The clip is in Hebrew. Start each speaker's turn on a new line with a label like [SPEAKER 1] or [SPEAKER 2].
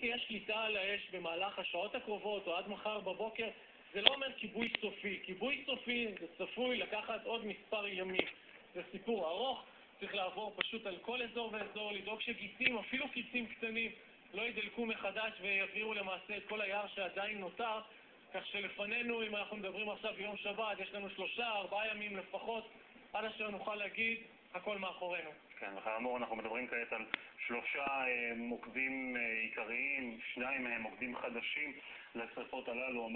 [SPEAKER 1] תהיה שליטה על האש במהלך השעות הקרובות או עד מחר בבוקר, זה לא אומר כיבוי סופי. כיבוי סופי זה צפוי לקחת עוד מספר ימים. זה סיפור ארוך, צריך לעבור פשוט על כל אזור ואזור, לדאוג שגיצים, אפילו גיצים קטנים, לא ידלקו מחדש ויבעירו למעשה את כל היער שעדיין נותר, כך שלפנינו, אם אנחנו מדברים עכשיו ביום שבת, יש לנו שלושה, ארבעה ימים לפחות, עד אשר נוכל להגיד, הכל מאחורינו.
[SPEAKER 2] כן, וכאמור אנחנו מדברים כעת על שלושה מוקדים עיקריים, שניים מהם מוקדים חדשים לשרפות הללו,